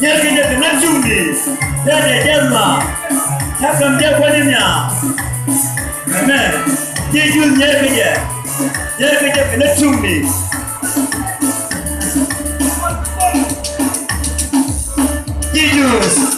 Yekinde tunachumi. Dede Delma. Hapa mje kwa dunia. Amen. Yesu yekinde. Yekinde tunachumi. Jesus.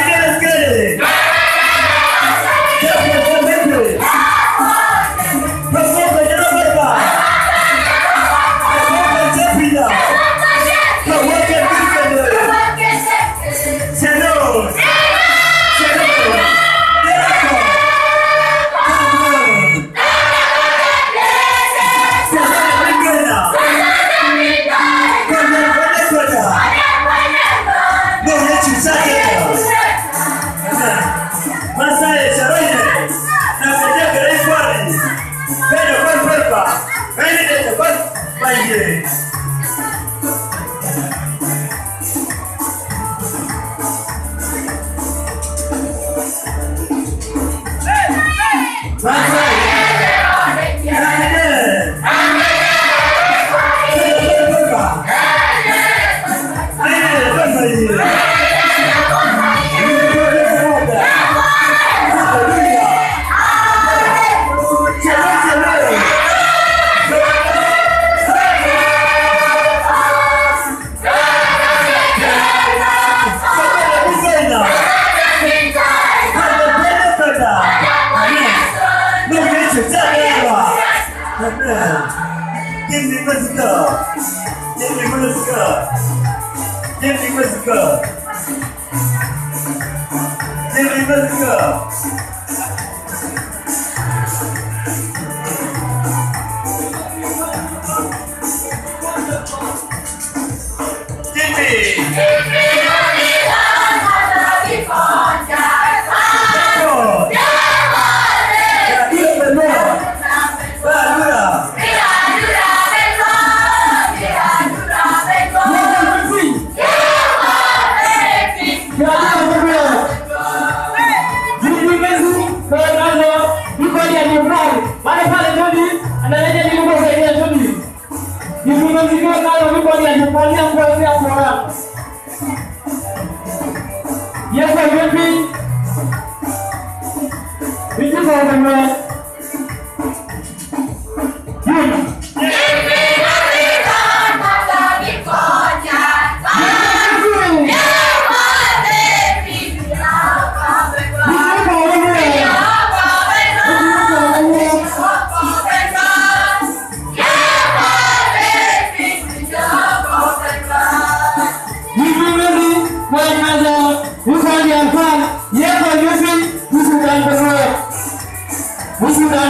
Give me musical. Give me musical. Give me. Give me. ます。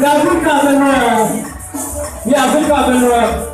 The Africans and We Africans and